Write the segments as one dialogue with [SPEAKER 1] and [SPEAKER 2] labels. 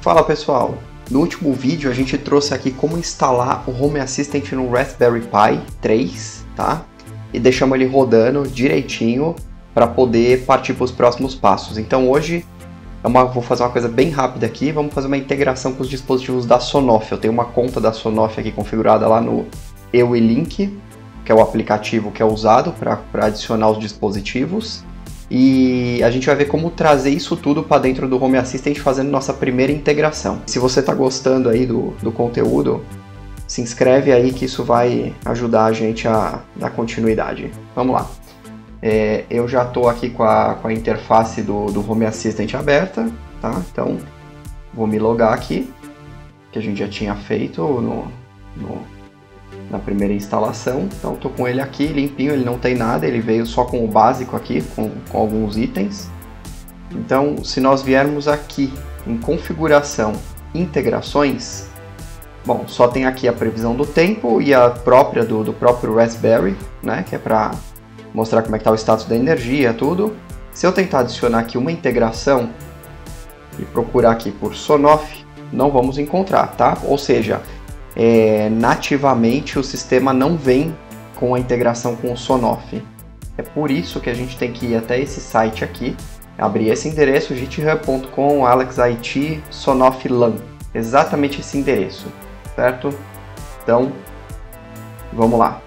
[SPEAKER 1] Fala pessoal, no último vídeo a gente trouxe aqui como instalar o Home Assistant no Raspberry Pi 3, tá? E deixamos ele rodando direitinho para poder partir para os próximos passos. Então hoje é uma, vou fazer uma coisa bem rápida aqui, vamos fazer uma integração com os dispositivos da Sonoff. Eu tenho uma conta da Sonoff aqui configurada lá no EULink, que é o aplicativo que é usado para adicionar os dispositivos. E a gente vai ver como trazer isso tudo para dentro do Home Assistant fazendo nossa primeira integração. Se você está gostando aí do, do conteúdo, se inscreve aí que isso vai ajudar a gente a dar continuidade. Vamos lá. É, eu já estou aqui com a, com a interface do, do Home Assistant aberta, tá? Então vou me logar aqui, que a gente já tinha feito no, no na primeira instalação. Então estou com ele aqui limpinho, ele não tem nada, ele veio só com o básico aqui, com, com alguns itens. Então se nós viermos aqui em configuração, integrações, bom, só tem aqui a previsão do tempo e a própria do, do próprio Raspberry, né, que é para mostrar como é que está o status da energia, tudo. Se eu tentar adicionar aqui uma integração e procurar aqui por Sonoff, não vamos encontrar, tá? Ou seja, é, nativamente o sistema não vem com a integração com o Sonoff. É por isso que a gente tem que ir até esse site aqui, abrir esse endereço github.com alexit sonoff lan, exatamente esse endereço, certo? Então, vamos lá.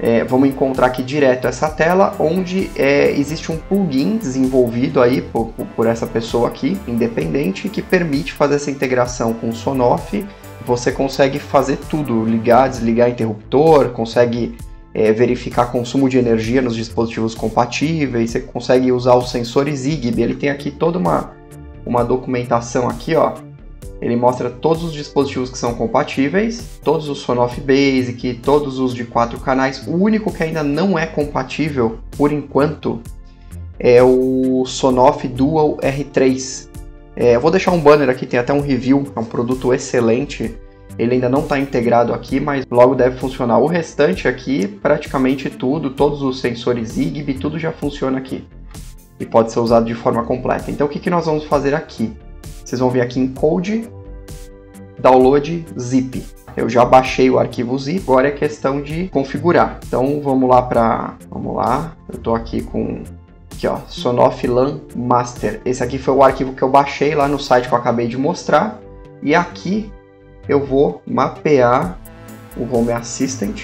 [SPEAKER 1] É, vamos encontrar aqui direto essa tela onde é, existe um plugin desenvolvido aí por, por, essa pessoa aqui, independente, que permite fazer essa integração com o Sonoff você consegue fazer tudo, ligar, desligar interruptor, consegue é, verificar consumo de energia nos dispositivos compatíveis, você consegue usar os sensores Zigbee, ele tem aqui toda uma, uma documentação aqui, ó, ele mostra todos os dispositivos que são compatíveis, todos os Sonoff Basic, todos os de quatro canais. O único que ainda não é compatível, por enquanto, é o Sonoff Dual R3, é, eu vou deixar um banner aqui, tem até um review, é um produto excelente. Ele ainda não está integrado aqui, mas logo deve funcionar. O restante aqui, praticamente tudo, todos os sensores Zigbee, tudo já funciona aqui. E pode ser usado de forma completa. Então o que, que nós vamos fazer aqui? Vocês vão vir aqui em Code, Download Zip. Eu já baixei o arquivo zip, agora é questão de configurar. Então vamos lá para, vamos lá. Eu estou aqui com Aqui, ó, Sonoff LAN Master. Esse aqui foi o arquivo que eu baixei lá no site que eu acabei de mostrar. E aqui eu vou mapear o Home Assistant.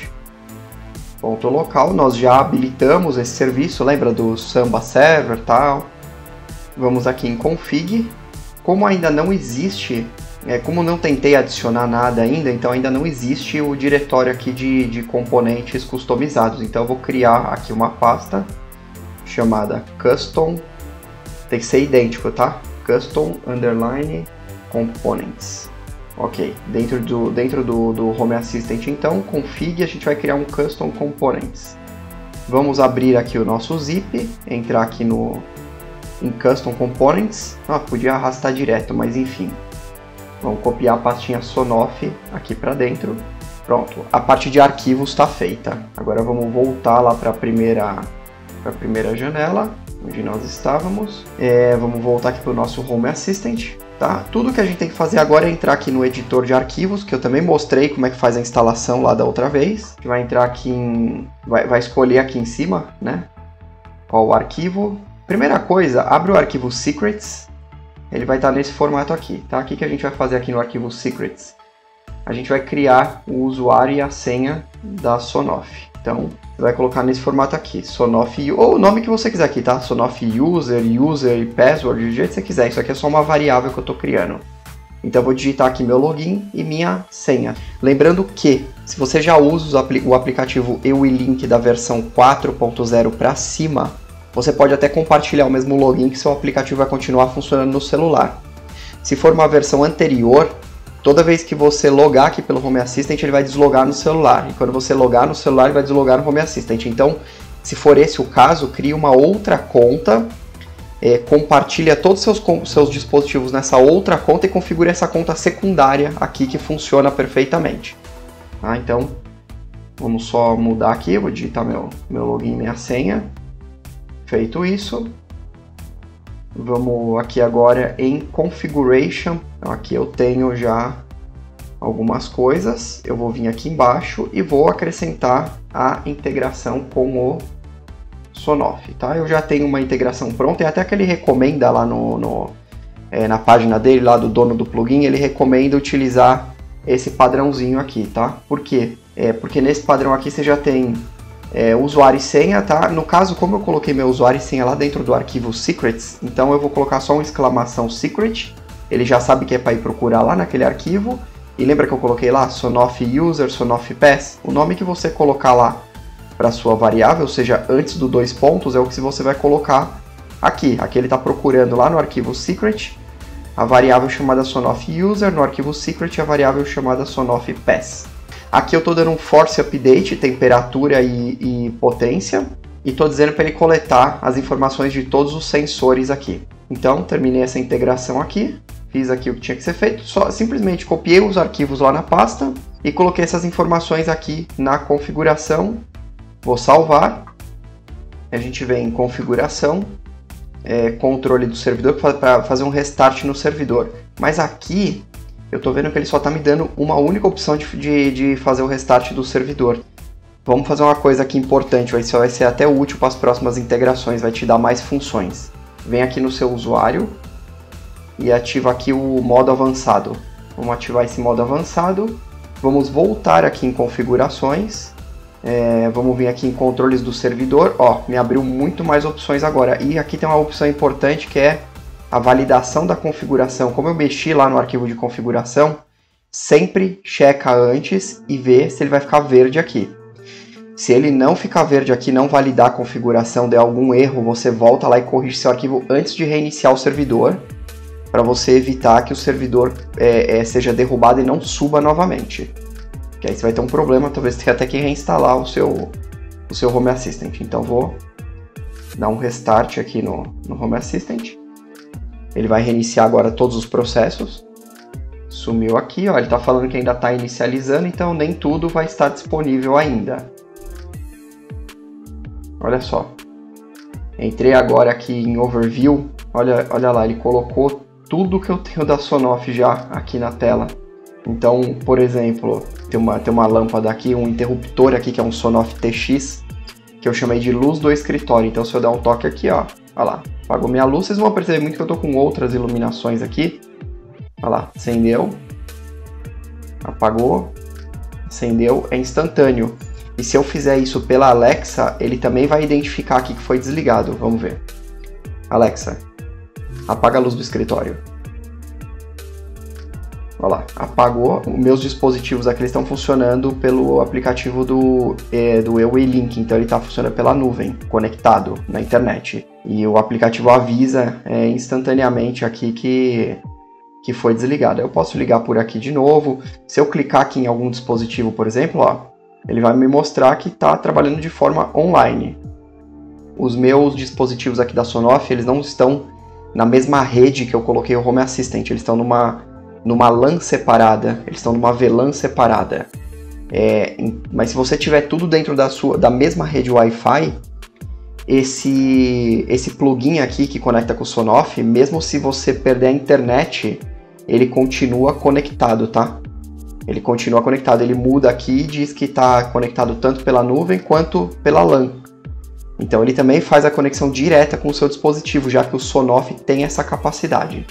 [SPEAKER 1] Ponto local, nós já habilitamos esse serviço, lembra do Samba Server tal. Vamos aqui em Config. Como ainda não existe, é, como não tentei adicionar nada ainda, então ainda não existe o diretório aqui de, de componentes customizados. Então eu vou criar aqui uma pasta chamada custom, tem que ser idêntico, tá? Custom underline components. Ok, dentro do, dentro do, do Home Assistant então, config, a gente vai criar um custom components. Vamos abrir aqui o nosso zip, entrar aqui no em custom components. Ah, podia arrastar direto, mas enfim. Vamos copiar a pastinha Sonoff aqui para dentro. Pronto, a parte de arquivos está feita. Agora vamos voltar lá para a primeira para a primeira janela, onde nós estávamos. É, vamos voltar aqui para o nosso Home Assistant. Tá? Tudo que a gente tem que fazer agora é entrar aqui no editor de arquivos, que eu também mostrei como é que faz a instalação lá da outra vez. A gente vai entrar aqui em... vai, vai escolher aqui em cima, né? Qual o arquivo. Primeira coisa, abre o arquivo Secrets. Ele vai estar nesse formato aqui, tá? O que, que a gente vai fazer aqui no arquivo Secrets? A gente vai criar o usuário e a senha da Sonoff. Então, você vai colocar nesse formato aqui, Sonoff, ou o nome que você quiser aqui, tá? Sonoff User, User e Password, do jeito que você quiser. Isso aqui é só uma variável que eu estou criando. Então eu vou digitar aqui meu login e minha senha. Lembrando que, se você já usa o aplicativo EULink da versão 4.0 para cima, você pode até compartilhar o mesmo login que seu aplicativo vai continuar funcionando no celular. Se for uma versão anterior, toda vez que você logar aqui pelo Home Assistant, ele vai deslogar no celular. E quando você logar no celular, ele vai deslogar no Home Assistant. Então, se for esse o caso, crie uma outra conta, é, compartilha todos os seus, seus dispositivos nessa outra conta e configure essa conta secundária aqui que funciona perfeitamente. Tá? Então, vamos só mudar aqui, vou digitar meu, meu login e minha senha. Feito isso, Vamos aqui agora em Configuration. Então, aqui eu tenho já algumas coisas. Eu vou vir aqui embaixo e vou acrescentar a integração com o Sonoff, tá? Eu já tenho uma integração pronta e até que ele recomenda lá no, no é, na página dele, lá do dono do plugin, ele recomenda utilizar esse padrãozinho aqui, tá? Por quê? É, porque nesse padrão aqui você já tem é, usuário e senha, tá? No caso, como eu coloquei meu usuário e senha lá dentro do arquivo secrets, então eu vou colocar só uma exclamação secret, ele já sabe que é para ir procurar lá naquele arquivo, e lembra que eu coloquei lá Sonoff User, Sonoff Pass? O nome que você colocar lá para sua variável, ou seja, antes do dois pontos, é o que você vai colocar aqui. Aqui ele está procurando lá no arquivo secret a variável chamada Sonoff User, no arquivo secret a variável chamada Sonoff Pass. Aqui eu estou dando um force update, temperatura e, e potência, e estou dizendo para ele coletar as informações de todos os sensores aqui. Então, terminei essa integração aqui, fiz aqui o que tinha que ser feito, só simplesmente copiei os arquivos lá na pasta e coloquei essas informações aqui na configuração. Vou salvar. A gente vem em configuração, é, controle do servidor para fazer um restart no servidor. Mas aqui eu estou vendo que ele só está me dando uma única opção de, de, de, fazer o restart do servidor. Vamos fazer uma coisa aqui importante, isso vai ser até útil para as próximas integrações, vai te dar mais funções. Vem aqui no seu usuário e ativa aqui o modo avançado. Vamos ativar esse modo avançado. Vamos voltar aqui em configurações é, vamos vir aqui em controles do servidor, ó, me abriu muito mais opções agora. E aqui tem uma opção importante que é a validação da configuração. Como eu mexi lá no arquivo de configuração, sempre checa antes e vê se ele vai ficar verde aqui. Se ele não ficar verde aqui, não validar a configuração, der algum erro, você volta lá e corrige seu arquivo antes de reiniciar o servidor, para você evitar que o servidor é, é, seja derrubado e não suba novamente. Que aí você vai ter um problema, talvez tenha até que reinstalar o seu, o seu Home Assistant. Então vou dar um restart aqui no, no Home Assistant. Ele vai reiniciar agora todos os processos. Sumiu aqui, ó, ele está falando que ainda está inicializando, então nem tudo vai estar disponível ainda. Olha só. Entrei agora aqui em Overview, olha, olha lá, ele colocou tudo que eu tenho da Sonoff já aqui na tela. Então, por exemplo, tem uma, tem uma lâmpada aqui, um interruptor aqui que é um Sonoff TX, que eu chamei de luz do escritório. Então, se eu der um toque aqui, ó, olha lá, apagou minha luz. Vocês vão perceber muito que eu tô com outras iluminações aqui. Olha lá, acendeu, apagou, acendeu, é instantâneo. E se eu fizer isso pela Alexa, ele também vai identificar aqui que foi desligado. Vamos ver. Alexa, apaga a luz do escritório. Olha lá, apagou. Meus dispositivos aqui estão funcionando pelo aplicativo do, é, do Huawei Link, então ele está funcionando pela nuvem, conectado na internet. E o aplicativo avisa é, instantaneamente aqui que, que foi desligado. Eu posso ligar por aqui de novo. Se eu clicar aqui em algum dispositivo, por exemplo, ó, ele vai me mostrar que está trabalhando de forma online. Os meus dispositivos aqui da Sonoff, eles não estão na mesma rede que eu coloquei o Home Assistant, eles estão numa numa LAN separada, eles estão numa VLAN separada. É, mas se você tiver tudo dentro da sua da mesma rede Wi-Fi, esse esse plugin aqui que conecta com o Sonoff, mesmo se você perder a internet, ele continua conectado, tá? Ele continua conectado, ele muda aqui e diz que está conectado tanto pela nuvem quanto pela LAN. Então ele também faz a conexão direta com o seu dispositivo, já que o Sonoff tem essa capacidade.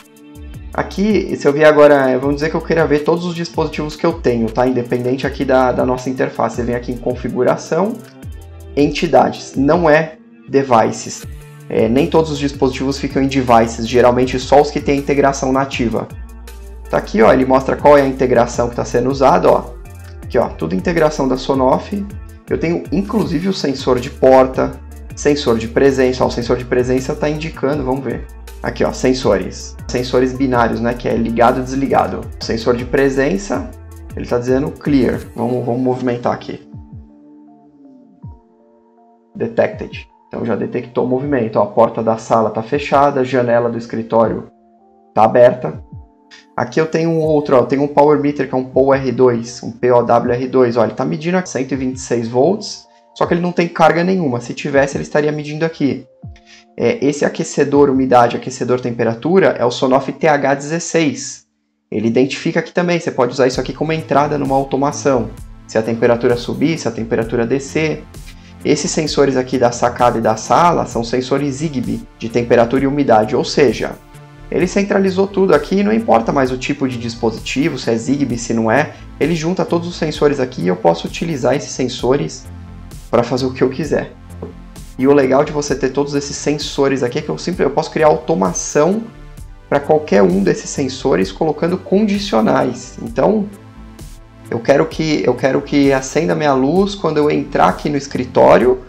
[SPEAKER 1] Aqui, se eu vier agora, vamos dizer que eu queira ver todos os dispositivos que eu tenho, tá? Independente aqui da, da nossa interface. Você vem aqui em configuração, entidades, não é devices. É, nem todos os dispositivos ficam em devices, geralmente só os que têm integração nativa. Tá aqui, ó, ele mostra qual é a integração que está sendo usada, ó. Aqui, ó, tudo integração da Sonoff. Eu tenho inclusive o sensor de porta, sensor de presença, ó, o sensor de presença está indicando, vamos ver. Aqui, ó, sensores. Sensores binários, né, que é ligado e desligado. Sensor de presença, ele está dizendo clear. Vamos, vamos movimentar aqui. Detected. Então já detectou o movimento. Ó, a porta da sala está fechada, a janela do escritório está aberta. Aqui eu tenho um outro, ó, tenho um power meter que é um POW R2, um POW R2. Ó, ele está medindo 126 volts só que ele não tem carga nenhuma. Se tivesse, ele estaria medindo aqui. É, esse aquecedor umidade, aquecedor temperatura, é o Sonoff TH16. Ele identifica aqui também, você pode usar isso aqui como entrada numa automação. Se a temperatura subir, se a temperatura descer. Esses sensores aqui da sacada e da sala são sensores Zigbee de temperatura e umidade, ou seja, ele centralizou tudo aqui, não importa mais o tipo de dispositivo, se é Zigbee, se não é, ele junta todos os sensores aqui e eu posso utilizar esses sensores para fazer o que eu quiser. E o legal de você ter todos esses sensores aqui é que eu sempre eu posso criar automação para qualquer um desses sensores colocando condicionais. Então, eu quero que eu quero que acenda minha luz quando eu entrar aqui no escritório,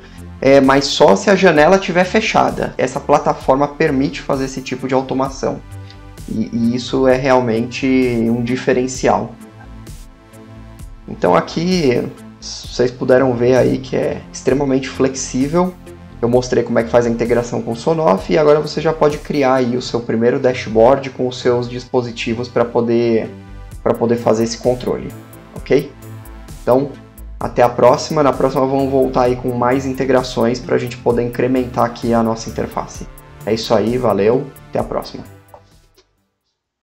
[SPEAKER 1] é, mas só se a janela estiver fechada. Essa plataforma permite fazer esse tipo de automação. E, e isso é realmente um diferencial. Então aqui vocês puderam ver aí que é extremamente flexível. Eu mostrei como é que faz a integração com o Sonoff e agora você já pode criar aí o seu primeiro dashboard com os seus dispositivos para poder para poder fazer esse controle ok? Então, até a próxima. Na próxima vamos voltar aí com mais integrações para a gente poder incrementar aqui a nossa interface. É isso aí, valeu, até a próxima.